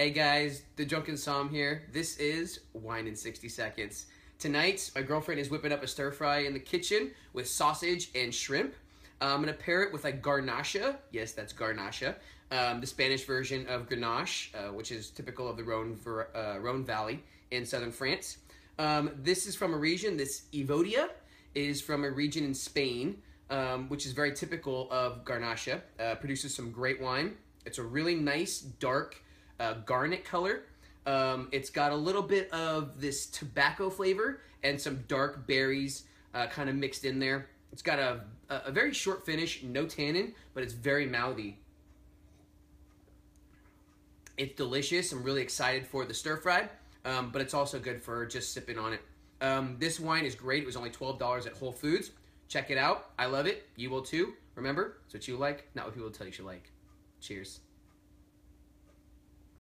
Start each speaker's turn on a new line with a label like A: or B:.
A: Hey guys, the Drunken Somm here. This is Wine in 60 Seconds. Tonight, my girlfriend is whipping up a stir fry in the kitchen with sausage and shrimp. Uh, I'm gonna pair it with like garnacha. Yes, that's garnacha. Um, the Spanish version of Grenache, uh, which is typical of the Rhone, uh, Rhone Valley in southern France. Um, this is from a region, this Evodia is from a region in Spain, um, which is very typical of Garnacha. Uh, produces some great wine. It's a really nice, dark, uh, garnet color. Um, it's got a little bit of this tobacco flavor and some dark berries uh, kind of mixed in there. It's got a, a very short finish, no tannin, but it's very mouthy. It's delicious. I'm really excited for the stir fry, um, but it's also good for just sipping on it. Um, this wine is great. It was only $12 at Whole Foods. Check it out. I love it. You will too. Remember, it's what you like, not what people tell you you like. Cheers.